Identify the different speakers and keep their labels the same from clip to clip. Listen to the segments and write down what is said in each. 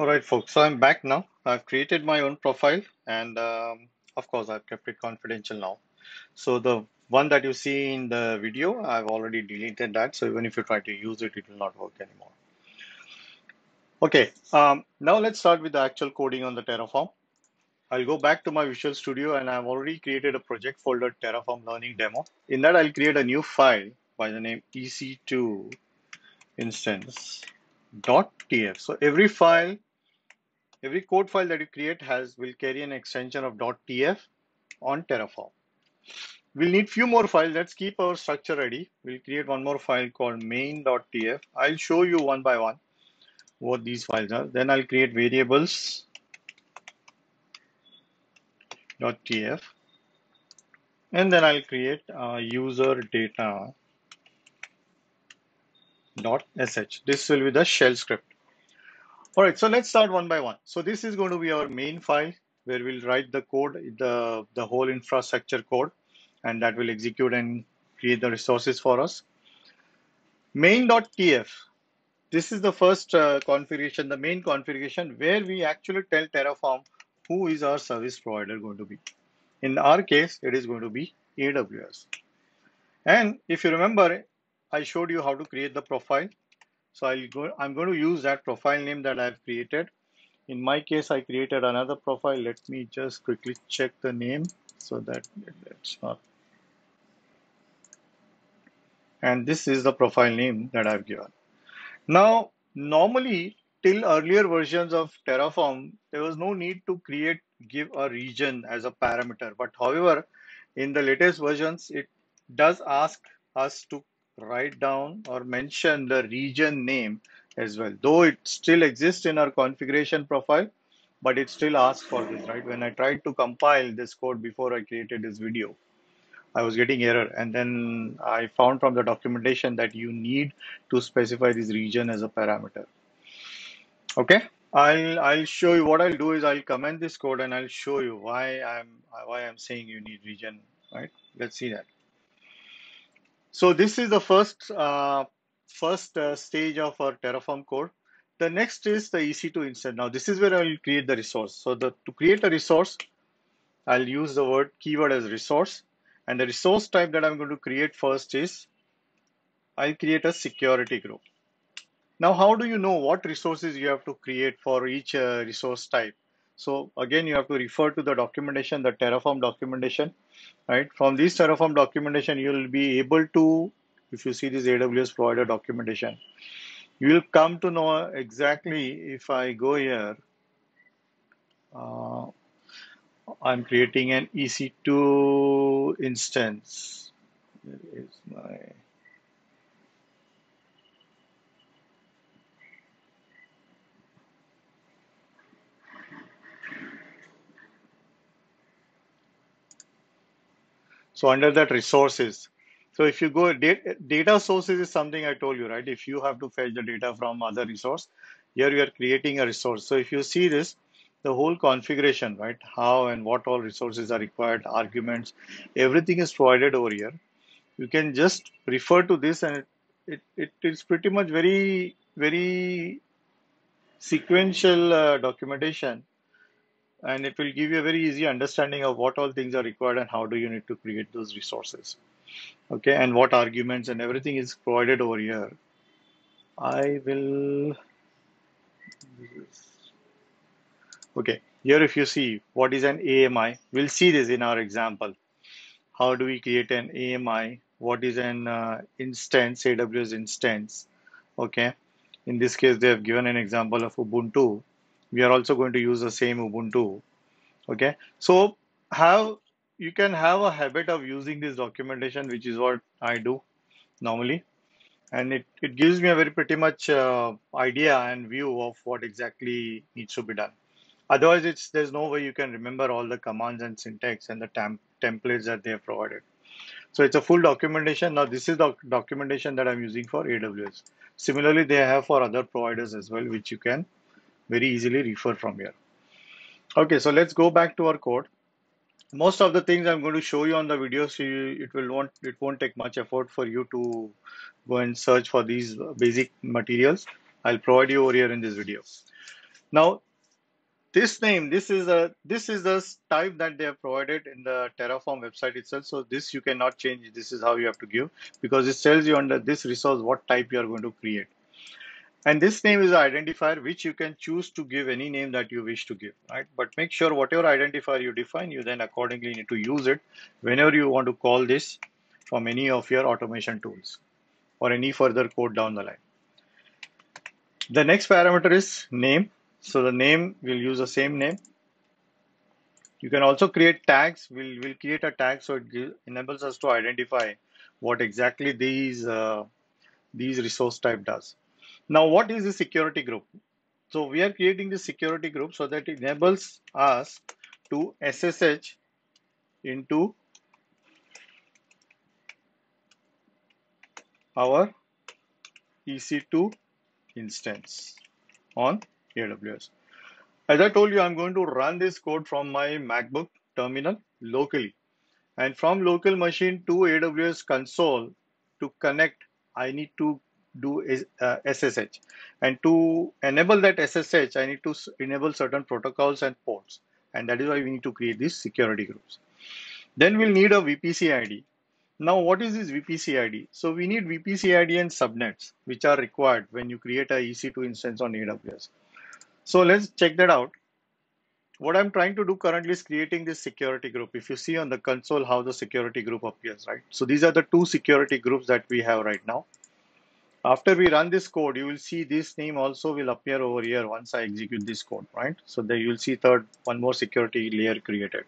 Speaker 1: All right, folks. So I'm back now. I've created my own profile and um, of course I've kept it confidential now. So the one that you see in the video, I've already deleted that. So even if you try to use it, it will not work anymore. Okay, um, now let's start with the actual coding on the Terraform. I'll go back to my Visual Studio and I've already created a project folder Terraform Learning Demo. In that, I'll create a new file by the name ec2 instance.tf. So every file Every code file that you create has will carry an extension of .tf on Terraform. We'll need few more files. Let's keep our structure ready. We'll create one more file called main.tf. I'll show you one by one what these files are. Then I'll create variables .tf and then I'll create uh, user data .sh. This will be the shell script. All right, so let's start one by one. So this is going to be our main file where we'll write the code, the, the whole infrastructure code, and that will execute and create the resources for us. Main.tf, this is the first uh, configuration, the main configuration where we actually tell Terraform who is our service provider going to be. In our case, it is going to be AWS. And if you remember, I showed you how to create the profile so I'll go, I'm going to use that profile name that I've created. In my case, I created another profile. Let me just quickly check the name so that it's not. And this is the profile name that I've given. Now, normally till earlier versions of Terraform, there was no need to create, give a region as a parameter. But however, in the latest versions, it does ask us to write down or mention the region name as well. Though it still exists in our configuration profile, but it still asks for this, right? When I tried to compile this code before I created this video, I was getting error. And then I found from the documentation that you need to specify this region as a parameter. Okay, I'll I'll show you what I'll do is I'll comment this code and I'll show you why I'm why I'm saying you need region, right? Let's see that. So this is the first uh, first uh, stage of our Terraform code. The next is the EC2 instance. Now this is where I will create the resource. So the, to create a resource, I'll use the word keyword as resource. And the resource type that I'm going to create first is I'll create a security group. Now, how do you know what resources you have to create for each uh, resource type? So again, you have to refer to the documentation, the Terraform documentation, right? From this Terraform documentation, you'll be able to, if you see this AWS provider documentation, you will come to know exactly if I go here, uh, I'm creating an EC2 instance. There is my So under that resources, so if you go data, sources is something I told you, right? If you have to fetch the data from other resource, here you are creating a resource. So if you see this, the whole configuration, right? How and what all resources are required, arguments, everything is provided over here. You can just refer to this and it, it, it is pretty much very, very sequential uh, documentation and it will give you a very easy understanding of what all things are required and how do you need to create those resources. Okay and what arguments and everything is provided over here. I will okay here if you see what is an AMI we'll see this in our example. How do we create an AMI what is an uh, instance AWS instance? Okay in this case they have given an example of Ubuntu we are also going to use the same Ubuntu. Okay, so have you can have a habit of using this documentation, which is what I do normally, and it, it gives me a very pretty much uh, idea and view of what exactly needs to be done. Otherwise, it's there's no way you can remember all the commands and syntax and the temp templates that they have provided. So it's a full documentation. Now this is the documentation that I'm using for AWS. Similarly, they have for other providers as well, which you can very easily refer from here. Okay, so let's go back to our code. Most of the things I'm going to show you on the video, so you, it will won't it won't take much effort for you to go and search for these basic materials. I'll provide you over here in this video. Now this name, this is a this is the type that they have provided in the Terraform website itself. So this you cannot change. This is how you have to give because it tells you under this resource what type you are going to create. And this name is an identifier which you can choose to give any name that you wish to give, right? But make sure whatever identifier you define, you then accordingly need to use it whenever you want to call this from any of your automation tools or any further code down the line. The next parameter is name. So the name will use the same name. You can also create tags. We'll, we'll create a tag so it enables us to identify what exactly these uh, these resource type does. Now, what is the security group? So we are creating the security group so that it enables us to SSH into our EC2 instance on AWS. As I told you, I'm going to run this code from my MacBook terminal locally. And from local machine to AWS console to connect, I need to do is uh, SSH. And to enable that SSH, I need to enable certain protocols and ports. And that is why we need to create these security groups. Then we'll need a VPC ID. Now, what is this VPC ID? So we need VPC ID and subnets, which are required when you create a EC2 instance on AWS. So let's check that out. What I'm trying to do currently is creating this security group. If you see on the console how the security group appears, right? So these are the two security groups that we have right now. After we run this code, you will see this name also will appear over here once I execute this code, right? So there you will see third, one more security layer created.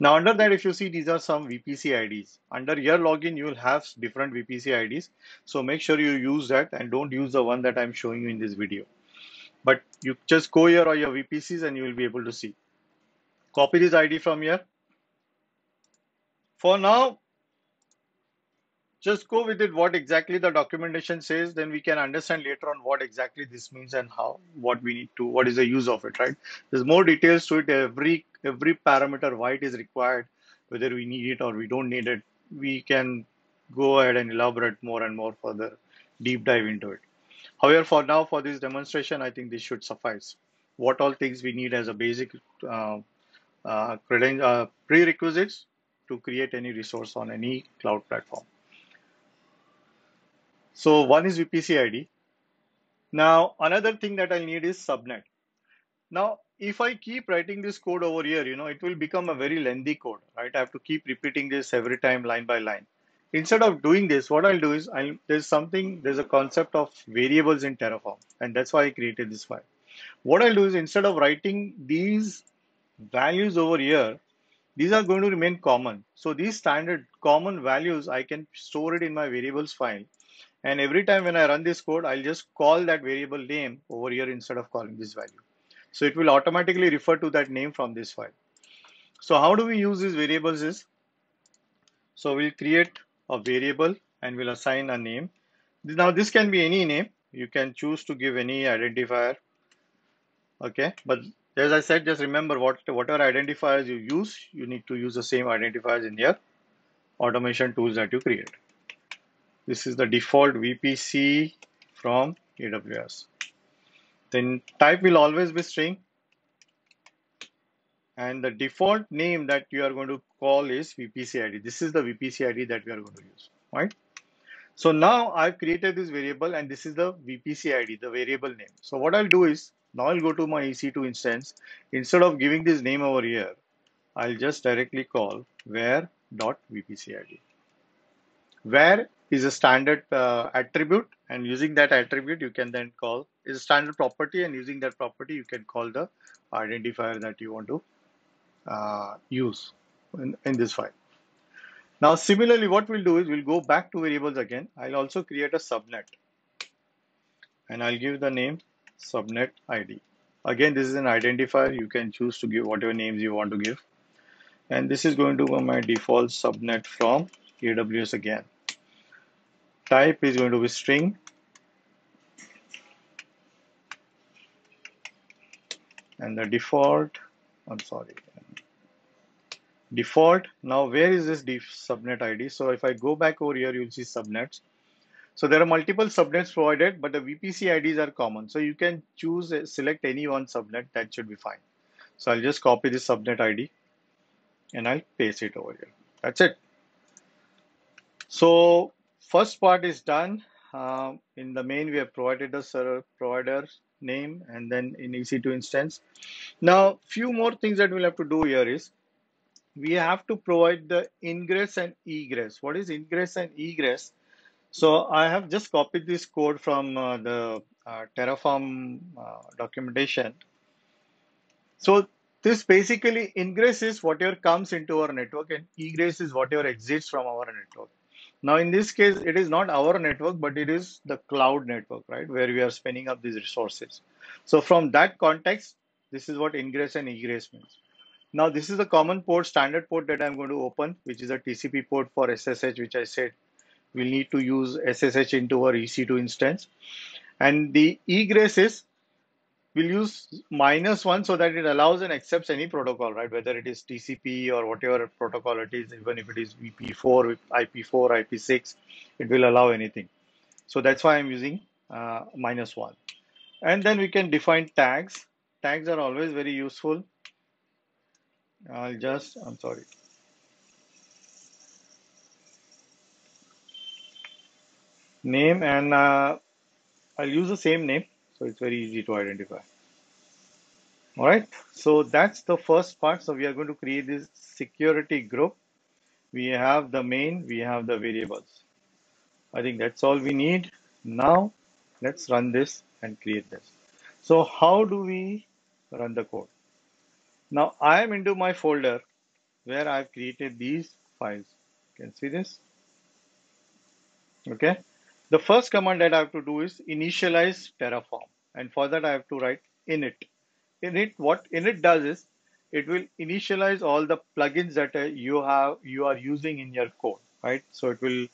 Speaker 1: Now under that, if you see, these are some VPC IDs. Under your login, you will have different VPC IDs. So make sure you use that and don't use the one that I'm showing you in this video. But you just go here or your VPCs and you will be able to see. Copy this ID from here. For now, just go with it what exactly the documentation says then we can understand later on what exactly this means and how what we need to what is the use of it right? There's more details to it. Every every parameter why it is required whether we need it or we don't need it we can go ahead and elaborate more and more further deep dive into it. However for now for this demonstration i think this should suffice. What all things we need as a basic uh, uh, uh, prerequisites to create any resource on any cloud platform so one is VPC ID. Now another thing that I'll need is subnet. Now if I keep writing this code over here, you know, it will become a very lengthy code, right? I have to keep repeating this every time line by line. Instead of doing this, what I'll do is I'll, there's something, there's a concept of variables in Terraform, and that's why I created this file. What I'll do is instead of writing these values over here, these are going to remain common. So these standard common values, I can store it in my variables file and every time when I run this code, I'll just call that variable name over here instead of calling this value. So it will automatically refer to that name from this file. So how do we use these variables is, so we'll create a variable and we'll assign a name. Now this can be any name. You can choose to give any identifier. Okay, but as I said, just remember what whatever identifiers you use, you need to use the same identifiers in your automation tools that you create. This is the default VPC from AWS. Then type will always be string. And the default name that you are going to call is VPC ID. This is the VPC ID that we are going to use, right? So now I've created this variable and this is the VPC ID, the variable name. So what I'll do is now I'll go to my EC2 instance. Instead of giving this name over here, I'll just directly call var.vpcid. Where is a standard uh, attribute and using that attribute you can then call is a standard property and using that property you can call the identifier that you want to uh, use in, in this file. Now similarly what we'll do is we'll go back to variables again. I'll also create a subnet and I'll give the name subnet ID. Again this is an identifier you can choose to give whatever names you want to give and this is going to be my default subnet from AWS again type is going to be string and the default I'm sorry default now where is this subnet ID so if I go back over here you'll see subnets So there are multiple subnets provided, but the VPC IDs are common. So you can choose, uh, select any one subnet, that should be fine. So I'll just copy this subnet ID and I'll paste it over here. That's it. So first part is done. Uh, in the main, we have provided the server provider name and then in EC2 instance. Now, few more things that we'll have to do here is we have to provide the ingress and egress. What is ingress and egress? So I have just copied this code from uh, the uh, Terraform uh, documentation. So this basically ingress is whatever comes into our network and egress is whatever exits from our network. Now in this case, it is not our network, but it is the cloud network, right? Where we are spinning up these resources. So from that context, this is what ingress and egress means. Now this is the common port, standard port that I'm going to open, which is a TCP port for SSH, which I said we'll need to use SSH into our EC2 instance. And the egress is we'll use minus one so that it allows and accepts any protocol, right? Whether it is TCP or whatever protocol it is, even if it is VP4, IP4, IP6, it will allow anything. So that's why I'm using uh, minus one. And then we can define tags. Tags are always very useful. I'll just, I'm sorry. Name and uh, I'll use the same name so it's very easy to identify. All right, so that's the first part. So we are going to create this security group. We have the main, we have the variables. I think that's all we need. Now let's run this and create this. So how do we run the code? Now I am into my folder where I've created these files. You can see this. Okay. The first command that I have to do is initialize Terraform. And for that, I have to write init. Init, what init does is it will initialize all the plugins that uh, you have you are using in your code, right? So it will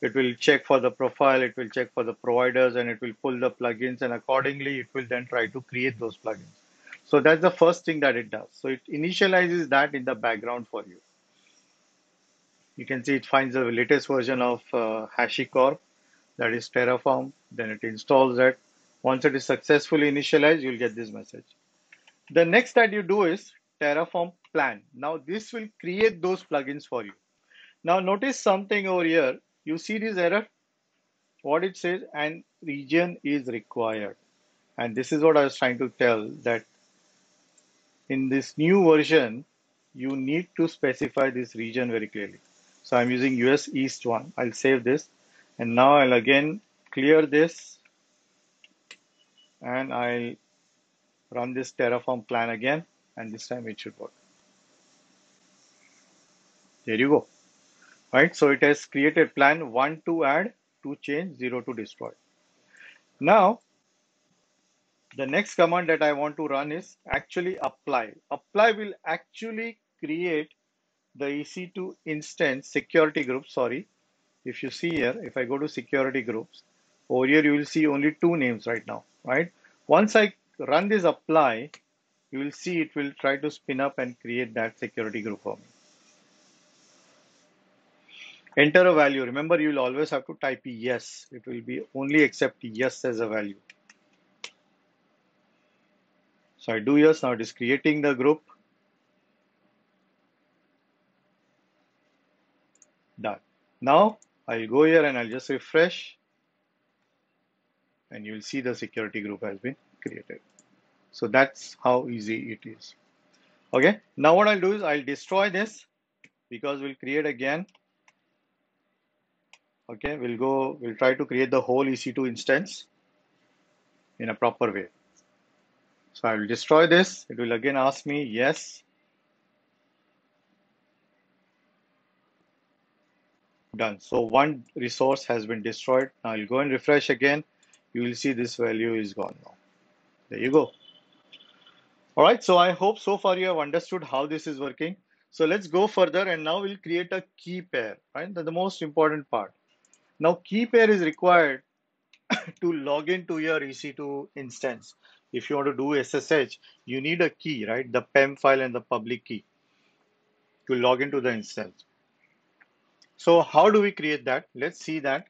Speaker 1: it will check for the profile, it will check for the providers, and it will pull the plugins, and accordingly, it will then try to create those plugins. So that's the first thing that it does. So it initializes that in the background for you. You can see it finds the latest version of uh, HashiCorp that is Terraform. Then it installs that. Once it is successfully initialized, you'll get this message. The next that you do is Terraform plan. Now this will create those plugins for you. Now notice something over here. You see this error? What it says and region is required. And this is what I was trying to tell that in this new version, you need to specify this region very clearly. So I'm using US East one. I'll save this and now I'll again clear this and I'll run this Terraform plan again and this time it should work. There you go. Right, so it has created plan 1 to add, 2 change, 0 to destroy. Now, the next command that I want to run is actually apply. Apply will actually create the EC2 instance security group, sorry, if you see here, if I go to security groups, over here you will see only two names right now, right? Once I run this apply, you will see it will try to spin up and create that security group for me. Enter a value. Remember, you will always have to type yes. It will be only accept yes as a value. So I do yes. Now it is creating the group. Done. Now I'll go here and I'll just refresh and you'll see the security group has been created. So that's how easy it is. Okay, now what I'll do is I'll destroy this because we'll create again. Okay, we'll go, we'll try to create the whole EC2 instance in a proper way. So I will destroy this. It will again ask me yes done. So one resource has been destroyed. Now I'll go and refresh again. You will see this value is gone now. There you go. All right, so I hope so far you have understood how this is working. So let's go further and now we'll create a key pair, right? That's the most important part. Now key pair is required to log into your EC2 instance. If you want to do SSH, you need a key, right? The PEM file and the public key to log into the instance. So how do we create that? Let's see that.